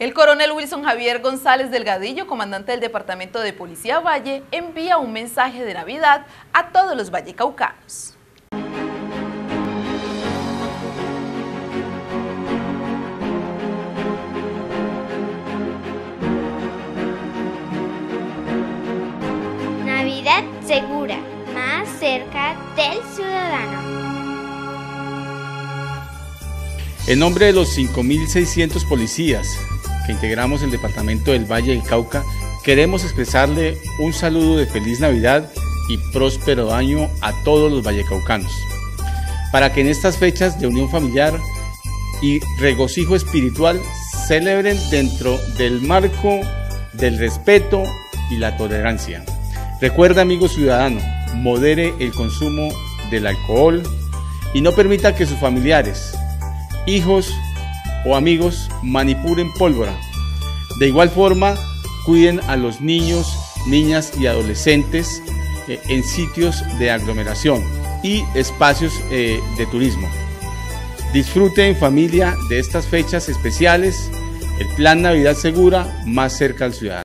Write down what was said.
El coronel Wilson Javier González Delgadillo, comandante del Departamento de Policía Valle, envía un mensaje de Navidad a todos los vallecaucanos. Navidad segura, más cerca del ciudadano. En nombre de los 5.600 policías que integramos el departamento del Valle del Cauca, queremos expresarle un saludo de feliz Navidad y próspero año a todos los vallecaucanos, para que en estas fechas de unión familiar y regocijo espiritual celebren dentro del marco del respeto y la tolerancia. Recuerda, amigo ciudadano, modere el consumo del alcohol y no permita que sus familiares, hijos o amigos manipulen pólvora. De igual forma, cuiden a los niños, niñas y adolescentes eh, en sitios de aglomeración y espacios eh, de turismo. Disfruten en familia de estas fechas especiales, el Plan Navidad Segura más cerca al ciudadano.